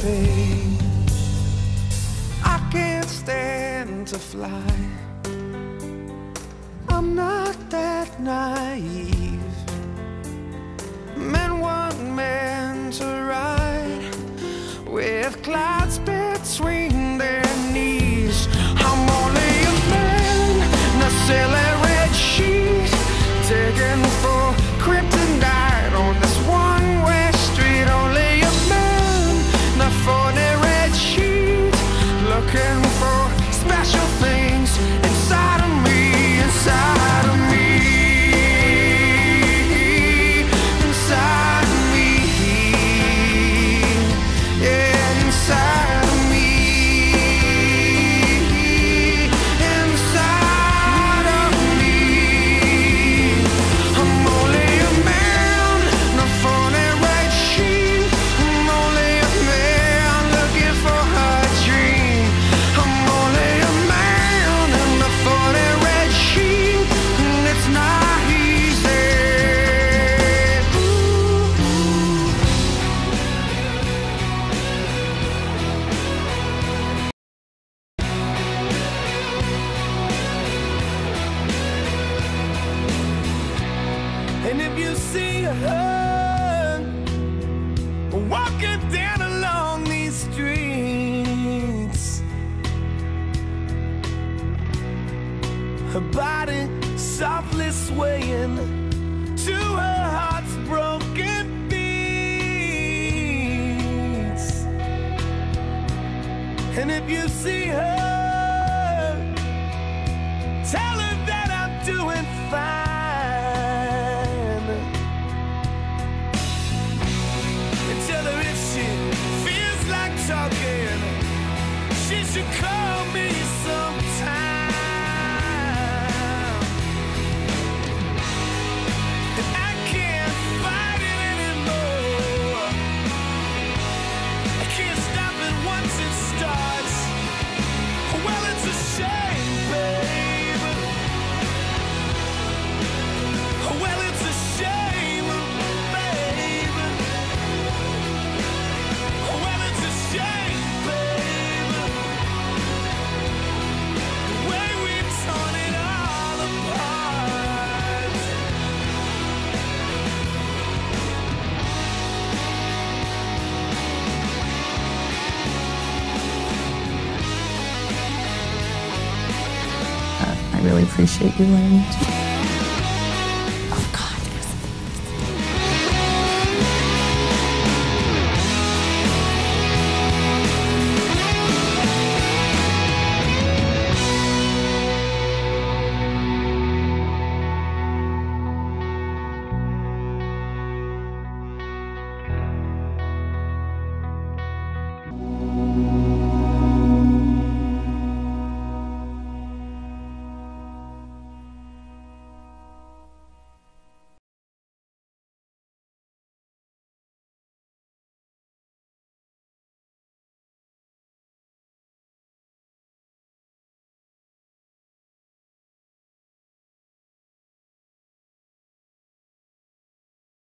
face. I can't stand to fly. I'm not that naive. Men want men to ride with clouds between. you see her walking down along these streets, her body softly swaying to her heart's broken beats. And if you see her, to come. really appreciate you, Lynn.